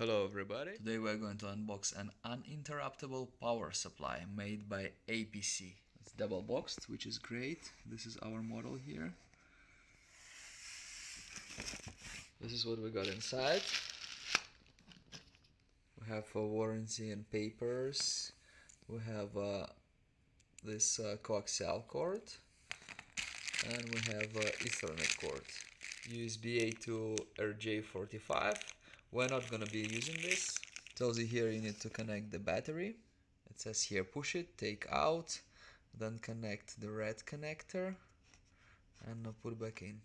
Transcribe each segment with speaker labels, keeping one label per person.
Speaker 1: Hello everybody. Today we're going to unbox an uninterruptible power supply made by APC. It's double boxed, which is great. This is our model here. This is what we got inside. We have a warranty and papers. We have uh, this uh, coaxial cord and we have uh, Ethernet cord. USB A to RJ45 we're not gonna be using this. Tells you here you need to connect the battery. It says here push it take out then connect the red connector and now put back in.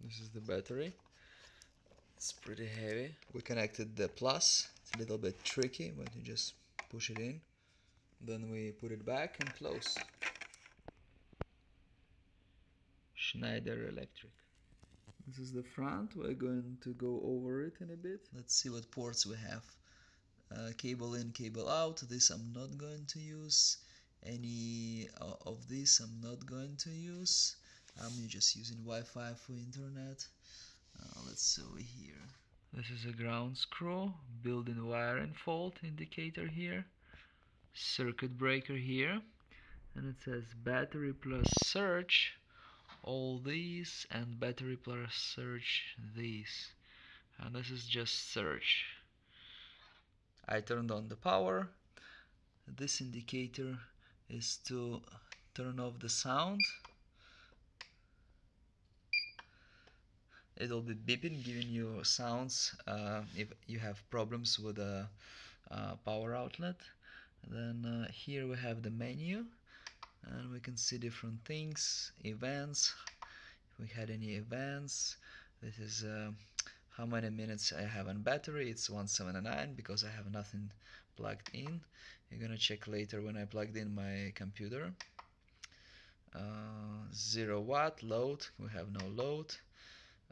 Speaker 1: This is the battery. It's pretty heavy. We connected the plus. It's a little bit tricky but you just push it in. Then we put it back and close Schneider Electric. This is the front, we're going to go over it in a bit. Let's see what ports we have. Uh, cable in, cable out, this I'm not going to use. Any uh, of this I'm not going to use. I'm just using Wi-Fi for internet. Uh, let's see over here. This is a ground screw, built-in wire and fault indicator here. Circuit breaker here. And it says battery plus surge all these and battery plus surge these. And this is just surge. I turned on the power. This indicator is to turn off the sound. It'll be beeping giving you sounds uh, if you have problems with a uh, power outlet. Then uh, here we have the menu and we can see different things events. If we had any events this is uh, how many minutes I have on battery? It's 179 because I have nothing plugged in. You're gonna check later when I plugged in my computer. Uh, 0 watt load we have no load.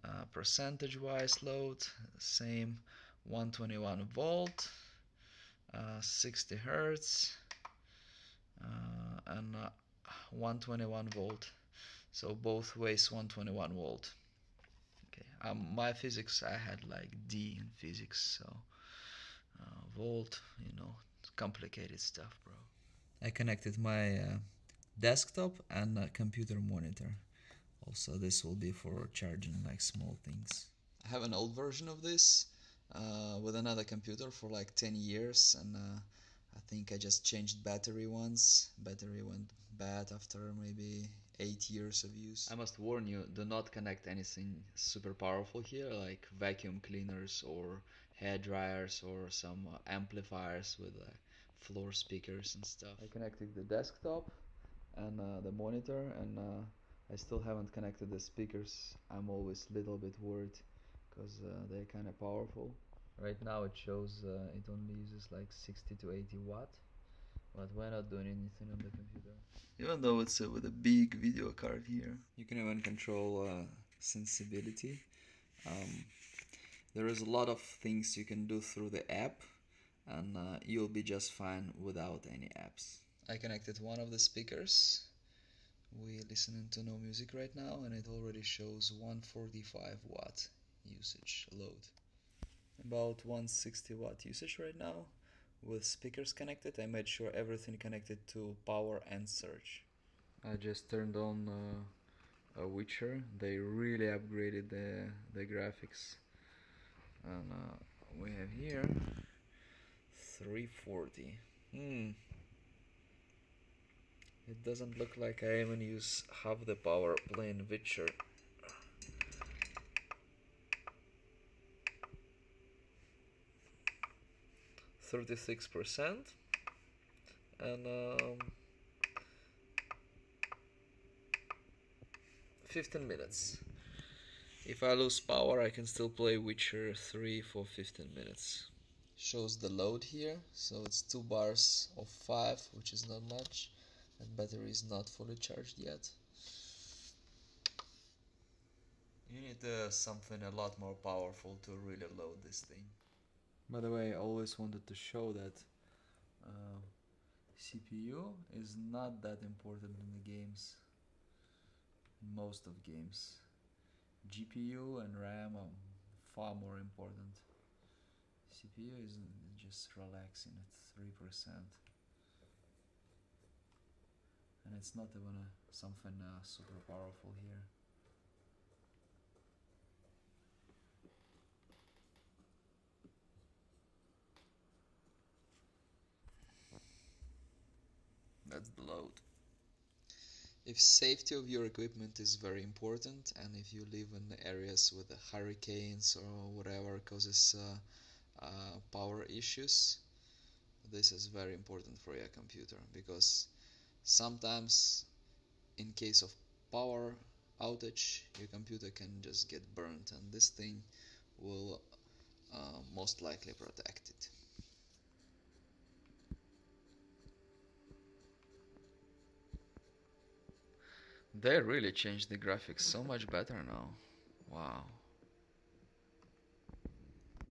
Speaker 1: Uh, percentage wise load same 121 volt uh, 60 hertz. Uh, and uh, 121 volt. So both ways 121 volt. Okay um, my physics I had like D in physics so uh, volt you know complicated stuff bro. I connected my uh, desktop and computer monitor. Also this will be for charging like small things. I have an old version of this uh, with another computer for like 10 years and uh, I think I just changed battery once. Battery went bad after maybe 8 years of use. I must warn you, do not connect anything super powerful here like vacuum cleaners or hair dryers or some uh, amplifiers with uh, floor speakers and stuff. I connected the desktop and uh, the monitor and uh, I still haven't connected the speakers. I'm always a little bit worried because uh, they're kind of powerful right now it shows uh, it only uses like 60 to 80 watt but we're not doing anything on the computer. Even though it's uh, with a big video card here. You can even control uh, sensibility. Um, there is a lot of things you can do through the app and uh, you'll be just fine without any apps. I connected one of the speakers. We're listening to no music right now and it already shows 145 watt usage load about 160 watt usage right now with speakers connected. I made sure everything connected to power and surge. I just turned on uh, a Witcher. They really upgraded the, the graphics. And uh, we have here 340 hmm. It doesn't look like I even use half the power playing Witcher 36% and um, 15 minutes. If I lose power I can still play Witcher 3 for 15 minutes. Shows the load here. So it's 2 bars of 5 which is not much. And battery is not fully charged yet. You need uh, something a lot more powerful to really load this thing by the way, I always wanted to show that uh, CPU is not that important in the games, most of games. GPU and RAM are far more important. CPU is just relaxing at 3% and it's not even a, something uh, super powerful here. That's the load. If safety of your equipment is very important and if you live in areas with hurricanes or whatever causes uh, uh, power issues, this is very important for your computer because sometimes in case of power outage your computer can just get burnt and this thing will uh, most likely protect it. They really changed the graphics so much better now. Wow.